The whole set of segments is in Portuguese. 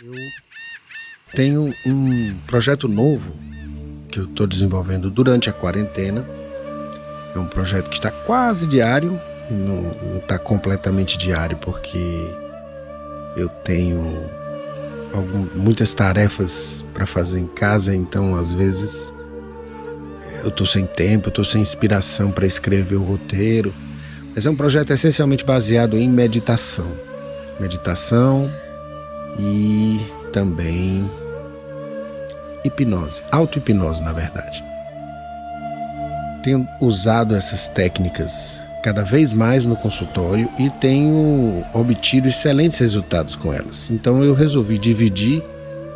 Eu tenho um projeto novo que eu estou desenvolvendo durante a quarentena. É um projeto que está quase diário, não está completamente diário porque eu tenho algum, muitas tarefas para fazer em casa, então às vezes eu estou sem tempo, estou sem inspiração para escrever o roteiro. Mas é um projeto essencialmente baseado em meditação. Meditação e também hipnose, auto-hipnose, na verdade. Tenho usado essas técnicas cada vez mais no consultório e tenho obtido excelentes resultados com elas. Então eu resolvi dividir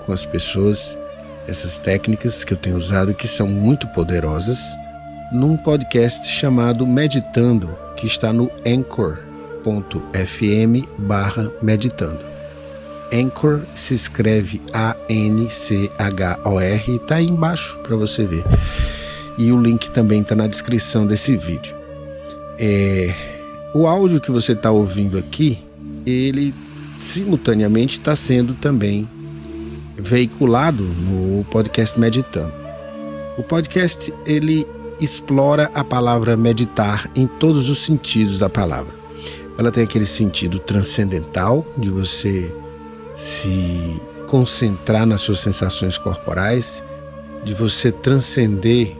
com as pessoas essas técnicas que eu tenho usado que são muito poderosas num podcast chamado Meditando, que está no anchor.fm/meditando. Anchor se escreve A-N-C-H-O-R e está aí embaixo para você ver. E o link também está na descrição desse vídeo. É, o áudio que você está ouvindo aqui, ele simultaneamente está sendo também veiculado no podcast Meditando. O podcast ele explora a palavra meditar em todos os sentidos da palavra. Ela tem aquele sentido transcendental de você se concentrar nas suas sensações corporais, de você transcender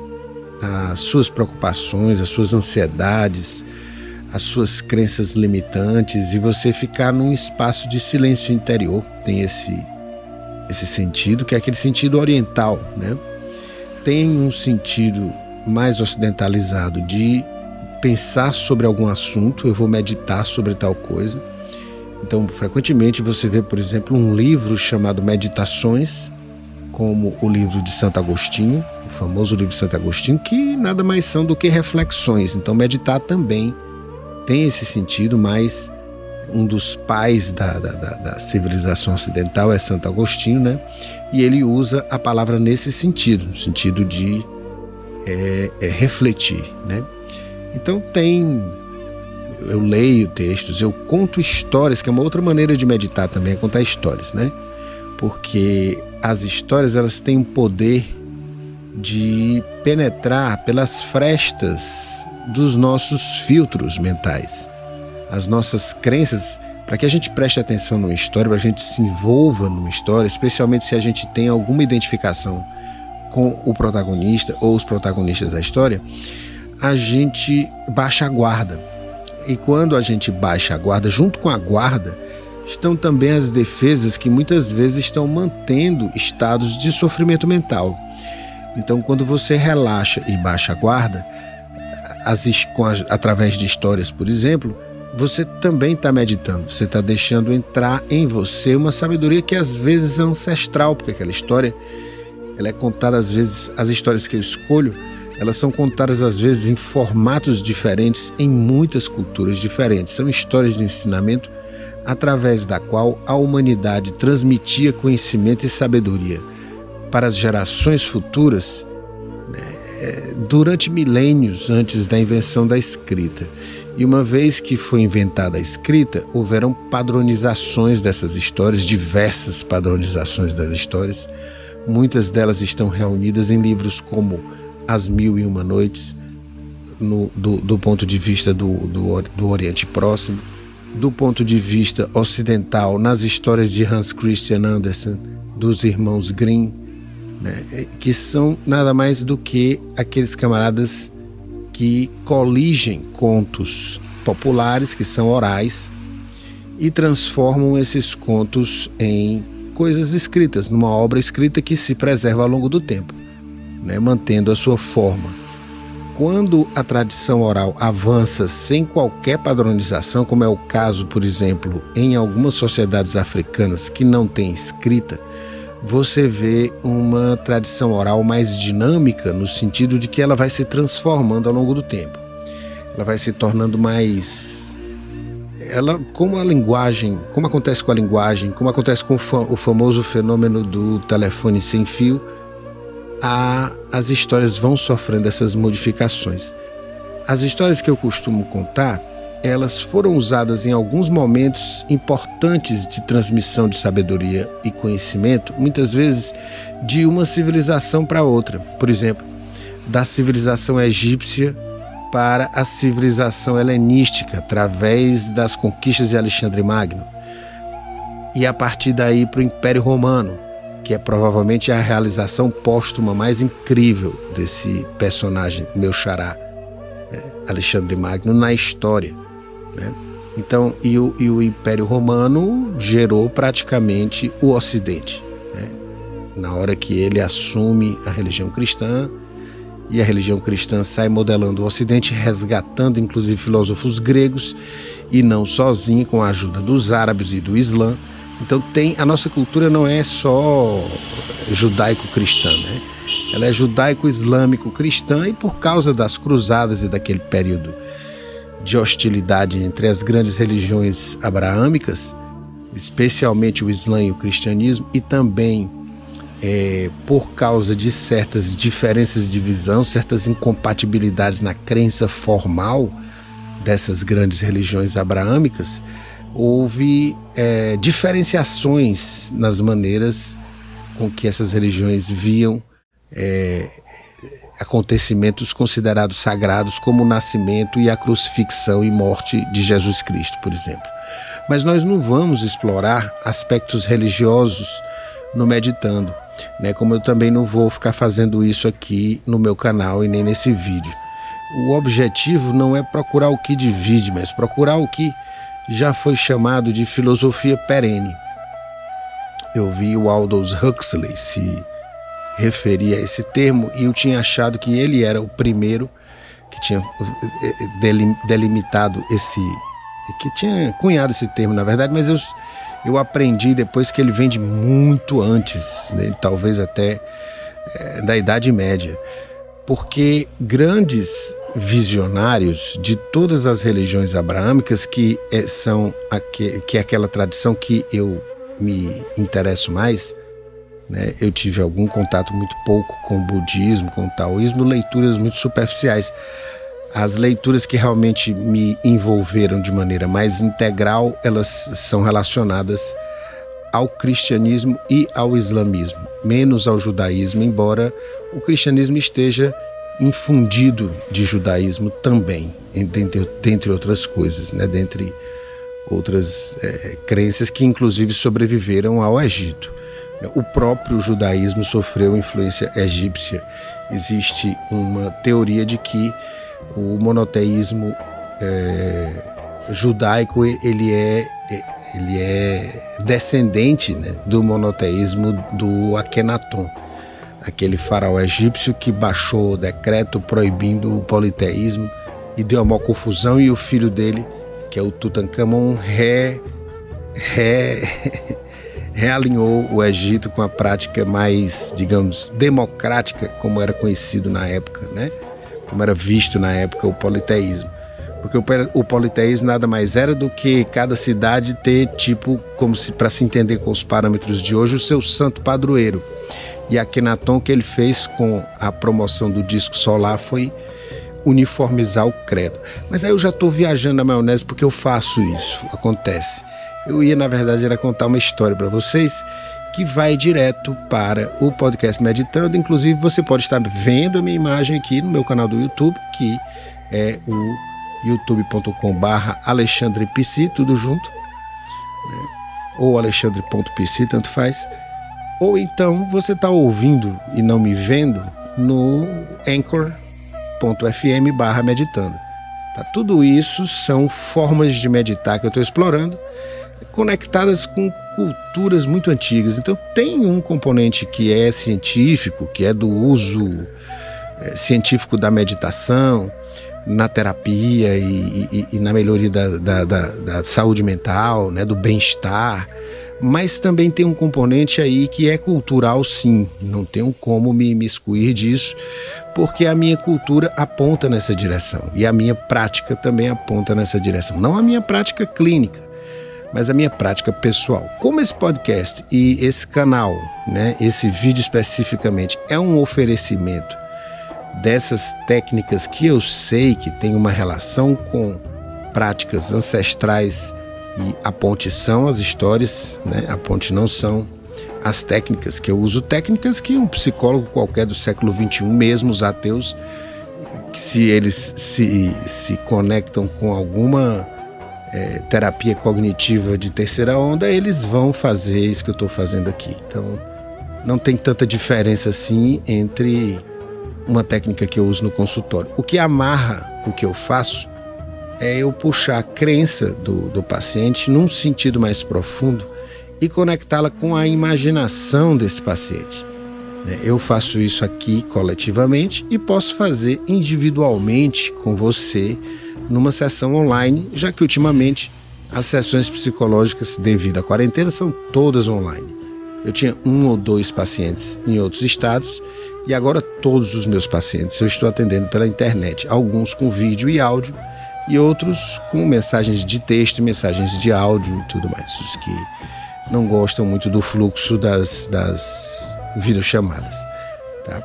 as suas preocupações, as suas ansiedades, as suas crenças limitantes e você ficar num espaço de silêncio interior. Tem esse esse sentido, que é aquele sentido oriental, né? Tem um sentido mais ocidentalizado de pensar sobre algum assunto, eu vou meditar sobre tal coisa. Então, frequentemente você vê, por exemplo, um livro chamado Meditações, como o livro de Santo Agostinho, o famoso livro de Santo Agostinho, que nada mais são do que reflexões. Então, meditar também tem esse sentido, mas um dos pais da, da, da, civilização ocidental é Santo Agostinho, né? E ele usa a palavra nesse sentido, no sentido de é, é refletir, né? Então tem eu leio textos, eu conto histórias, que é uma outra maneira de meditar também, é contar histórias, né? Porque as histórias elas têm um poder de penetrar pelas frestas dos nossos filtros mentais, as nossas crenças, para que a gente preste atenção numa história, para que a gente se envolva numa história, especialmente se a gente tem alguma identificação com o protagonista ou os protagonistas da história, a gente baixa a guarda e quando a gente baixa a guarda, junto com a guarda, estão também as defesas que muitas vezes estão mantendo estados de sofrimento mental. Então, quando você relaxa e baixa a guarda, as, as, através de histórias, por exemplo, você também está meditando, você está deixando entrar em você uma sabedoria que às vezes é ancestral, porque aquela história ela é contada às vezes, as histórias que eu escolho elas são contadas às vezes em formatos diferentes em muitas culturas diferentes. São histórias de ensinamento através da qual a humanidade transmitia conhecimento e sabedoria para as gerações futuras né, é, durante milênios antes da invenção da escrita. E uma vez que foi inventada a escrita, houveram padronizações dessas histórias, diversas padronizações das histórias. Muitas delas estão reunidas em livros como as Mil e Uma Noites, no, do, do, ponto de vista do, do, do Oriente Próximo, do ponto de vista ocidental, nas histórias de Hans Christian Andersen, dos irmãos Grimm, né, que são nada mais do que aqueles camaradas que coligem contos populares, que são orais, e transformam esses contos em coisas escritas, numa obra escrita que se preserva ao longo do tempo né, mantendo a sua forma. Quando a tradição oral avança sem qualquer padronização, como é o caso, por exemplo, em algumas sociedades africanas que não têm escrita, você vê uma tradição oral mais dinâmica no sentido de que ela vai se transformando ao longo do tempo. Ela vai se tornando mais ela como a linguagem, como acontece com a linguagem, como acontece com o famoso fenômeno do telefone sem fio, a, as histórias vão sofrendo essas modificações. As histórias que eu costumo contar, elas foram usadas em alguns momentos importantes de transmissão de sabedoria e conhecimento, muitas vezes de uma civilização para outra. Por exemplo, da civilização egípcia para a civilização helenística, através das conquistas de Alexandre Magno. E a partir daí para o Império Romano, que é provavelmente a realização póstuma mais incrível desse personagem, meu xará, né? Alexandre Magno, na história. Né? Então, e o, e o, Império Romano gerou praticamente o Ocidente. Né? Na hora que ele assume a religião cristã, e a religião cristã sai modelando o Ocidente, resgatando inclusive filósofos gregos, e não sozinho, com a ajuda dos árabes e do Islã. Então tem a nossa cultura não é só judaico-cristã, né? Ela é judaico-islâmico-cristã e por causa das cruzadas e daquele período de hostilidade entre as grandes religiões abraâmicas, especialmente o Islã e o cristianismo, e também é, por causa de certas diferenças de visão, certas incompatibilidades na crença formal dessas grandes religiões abraâmicas, houve é, diferenciações nas maneiras com que essas religiões viam é, acontecimentos considerados sagrados, como o nascimento e a crucifixão e morte de Jesus Cristo, por exemplo. Mas nós não vamos explorar aspectos religiosos no Meditando né? Como eu também não vou ficar fazendo isso aqui no meu canal e nem nesse vídeo. O objetivo não é procurar o que divide, mas procurar o que já foi chamado de filosofia perene. Eu vi o Aldous Huxley se referir a esse termo e eu tinha achado que ele era o primeiro que tinha eh, eh, delimitado esse que tinha cunhado esse termo na verdade, mas eu eu aprendi depois que ele vem de muito antes, né? talvez até é, da Idade Média, porque grandes visionários de todas as religiões abraâmicas, que é, são que é aquela tradição que eu me interesso mais, né? eu tive algum contato muito pouco com o budismo, com o taoísmo, leituras muito superficiais as leituras que realmente me envolveram de maneira mais integral, elas são relacionadas ao cristianismo e ao islamismo, menos ao judaísmo, embora o cristianismo esteja infundido de judaísmo também, dentre, dentre outras coisas, né? dentre outras é, crenças que inclusive sobreviveram ao Egito. O próprio judaísmo sofreu influência egípcia. Existe uma teoria de que o monoteísmo é, judaico ele é ele é descendente né, do monoteísmo do Akhenaton, aquele faraó egípcio que baixou o decreto proibindo o politeísmo e deu uma confusão e o filho dele, que é o Tutankhamon, re, re, realinhou o Egito com a prática mais, digamos, democrática, como era conhecido na época, né? como era visto na época o politeísmo. Porque o, politeísmo nada mais era do que cada cidade ter, tipo, como se para se entender com os parâmetros de hoje, o seu santo padroeiro. E a Kenaton que ele fez com a promoção do disco solar foi uniformizar o credo. Mas aí eu já estou viajando na maionese porque eu faço isso, acontece. Eu ia, na verdade, era contar uma história para vocês que vai direto para o podcast Meditando. Inclusive, você pode estar vendo a minha imagem aqui no meu canal do YouTube, que é o youtube.com/barra Alexandre Psi, tudo junto, né? ou alexandre.pc, tanto faz. Ou então você está ouvindo e não me vendo no anchor.fm/barra meditando. Tá? Tudo isso são formas de meditar que eu estou explorando conectadas com culturas muito antigas. Então tem um componente que é científico, que é do uso é, científico da meditação na terapia e, e, e na melhoria da, da, da, da, saúde mental, né, do bem-estar. Mas também tem um componente aí que é cultural, sim. Não tenho como me excluir disso, porque a minha cultura aponta nessa direção e a minha prática também aponta nessa direção. Não a minha prática clínica, mas a minha prática pessoal. Como esse podcast e esse canal, né, esse vídeo especificamente, é um oferecimento dessas técnicas que eu sei que tem uma relação com práticas ancestrais e a ponte são as histórias, né? A ponte não são as técnicas que eu uso, técnicas que um psicólogo qualquer do século XXI, mesmo os ateus, se eles se, se conectam com alguma é, terapia cognitiva de terceira onda, eles vão fazer isso que eu estou fazendo aqui. Então, não tem tanta diferença assim entre uma técnica que eu uso no consultório. O que amarra o que eu faço é eu puxar a crença do, do paciente num sentido mais profundo e conectá-la com a imaginação desse paciente. Né? Eu faço isso aqui coletivamente e posso fazer individualmente com você numa sessão online, já que ultimamente as sessões psicológicas, devido à quarentena, são todas online. Eu tinha um ou dois pacientes em outros estados e agora todos os meus pacientes eu estou atendendo pela internet, alguns com vídeo e áudio e outros com mensagens de texto mensagens de áudio e tudo mais. Os que não gostam muito do fluxo das, das videochamadas. Tá?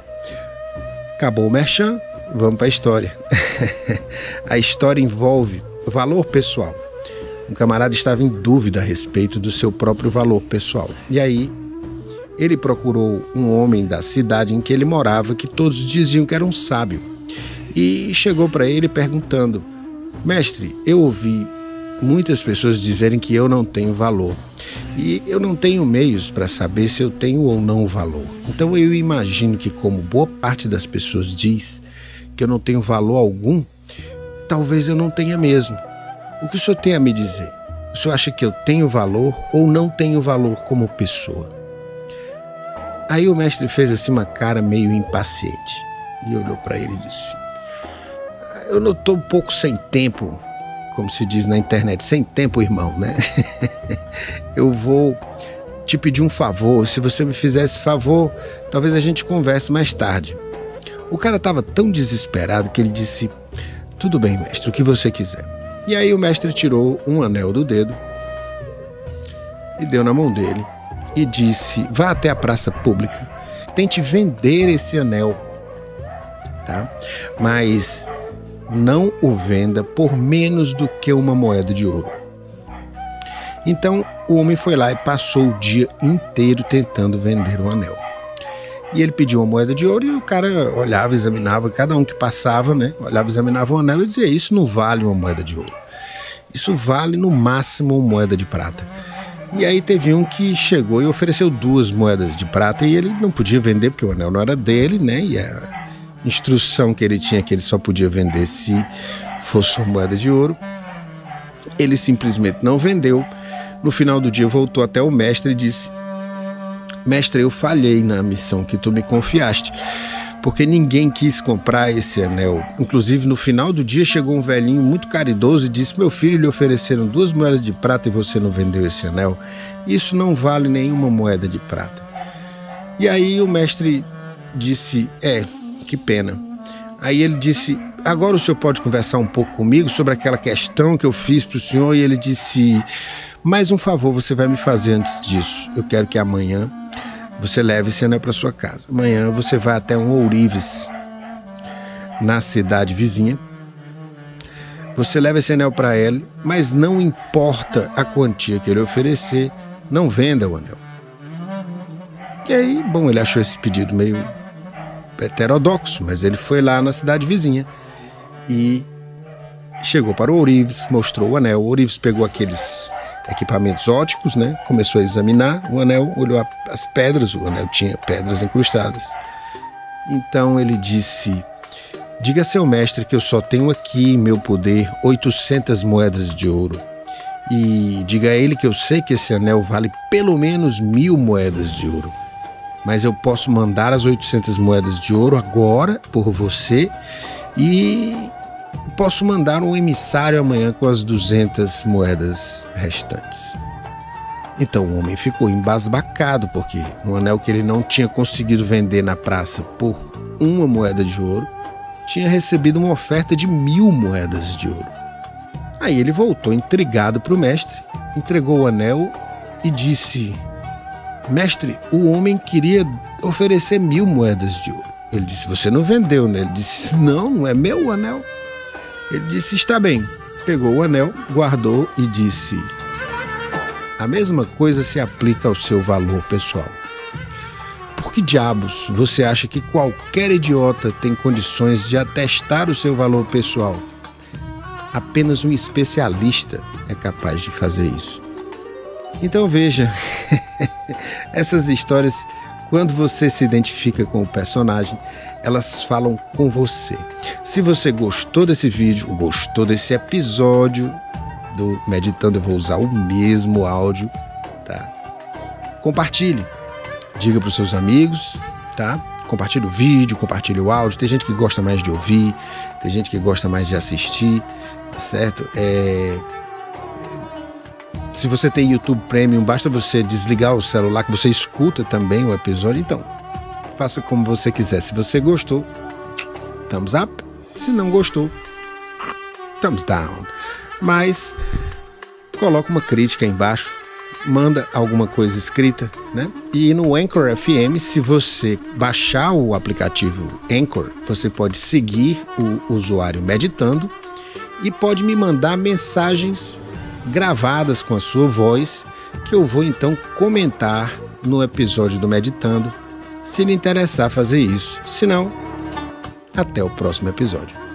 Acabou o merchan, vamos para a história. a história envolve valor pessoal. Um camarada estava em dúvida a respeito do seu próprio valor pessoal. E aí ele procurou um homem da cidade em que ele morava, que todos diziam que era um sábio, e chegou para ele perguntando: Mestre, eu ouvi muitas pessoas dizerem que eu não tenho valor. E eu não tenho meios para saber se eu tenho ou não valor. Então eu imagino que, como boa parte das pessoas diz que eu não tenho valor algum, talvez eu não tenha mesmo. O que o senhor tem a me dizer? O senhor acha que eu tenho valor ou não tenho valor como pessoa? Aí o mestre fez assim uma cara meio impaciente e olhou para ele e disse: Eu não estou um pouco sem tempo como se diz na internet, sem tempo, irmão, né? eu vou te pedir um favor. Se você me fizer esse favor, talvez a gente converse mais tarde. O cara estava tão desesperado que ele disse: Tudo bem, mestre, o que você quiser. E aí o mestre tirou um anel do dedo e deu na mão dele e disse: Vá até a praça pública, tente vender esse anel, tá? Mas não o venda por menos do que uma moeda de ouro. Então o homem foi lá e passou o dia inteiro tentando vender o anel. E ele pediu uma moeda de ouro e o cara olhava, examinava, cada um que passava, né? Olhava, examinava o anel e dizia: Isso não vale uma moeda de ouro. Isso vale no máximo uma moeda de prata. E aí teve um que chegou e ofereceu duas moedas de prata e ele não podia vender porque o anel não era dele, né? E a instrução que ele tinha que ele só podia vender se fosse uma moeda de ouro. Ele simplesmente não vendeu. No final do dia voltou até o mestre e disse: Mestre, eu falhei na missão que tu me confiaste, porque ninguém quis comprar esse anel. Inclusive, no final do dia chegou um velhinho muito caridoso e disse: Meu filho, lhe ofereceram duas moedas de prata e você não vendeu esse anel. Isso não vale nenhuma moeda de prata. E aí o mestre disse: É, que pena. Aí ele disse: Agora o senhor pode conversar um pouco comigo sobre aquela questão que eu fiz para o senhor? E ele disse: Mais um favor você vai me fazer antes disso. Eu quero que amanhã você leve esse anel para sua casa. Amanhã você vai até um ourives na cidade vizinha. Você leva esse anel para ele, mas não importa a quantia que ele oferecer, não venda o anel. E aí, bom, ele achou esse pedido meio heterodoxo, mas ele foi lá na cidade vizinha e chegou para o Ourives, mostrou o anel. O Ourives pegou aqueles equipamentos óticos, né? Começou a examinar o anel, olhou as pedras, o anel tinha pedras incrustadas. Então ele disse: Diga seu mestre que eu só tenho aqui em meu poder 800 moedas de ouro. E diga a ele que eu sei que esse anel vale pelo menos mil moedas de ouro mas eu posso mandar as 800 moedas de ouro agora por você e posso mandar um emissário amanhã com as 200 moedas restantes. Então o homem ficou embasbacado porque um anel que ele não tinha conseguido vender na praça por uma moeda de ouro tinha recebido uma oferta de mil moedas de ouro. Aí ele voltou intrigado para o mestre, entregou o anel e disse: Mestre, o homem queria oferecer mil moedas de ouro. Ele disse: Você não vendeu, né? Ele disse: Não, não é meu o anel. Ele disse: Está bem, pegou o anel, guardou e disse: A mesma coisa se aplica ao seu valor pessoal. Por que diabos você acha que qualquer idiota tem condições de atestar o seu valor pessoal? Apenas um especialista é capaz de fazer isso. Então veja, essas histórias, quando você se identifica com o personagem, elas falam com você. Se você gostou desse vídeo, gostou desse episódio do Meditando, eu vou usar o mesmo áudio, tá? Compartilhe, diga para os seus amigos, tá? Compartilhe o vídeo, compartilhe o áudio. Tem gente que gosta mais de ouvir, tem gente que gosta mais de assistir, certo? É se você tem YouTube Premium, basta você desligar o celular que você escuta também o episódio. Então, faça como você quiser. Se você gostou, thumbs up. Se não gostou, thumbs down. Mas coloca uma crítica embaixo, manda alguma coisa escrita, né? E no Anchor FM, se você baixar o aplicativo Anchor, você pode seguir o usuário meditando e pode me mandar mensagens gravadas com a sua voz, que eu vou então comentar no episódio do Meditando, se lhe interessar fazer isso. Se não, até o próximo episódio.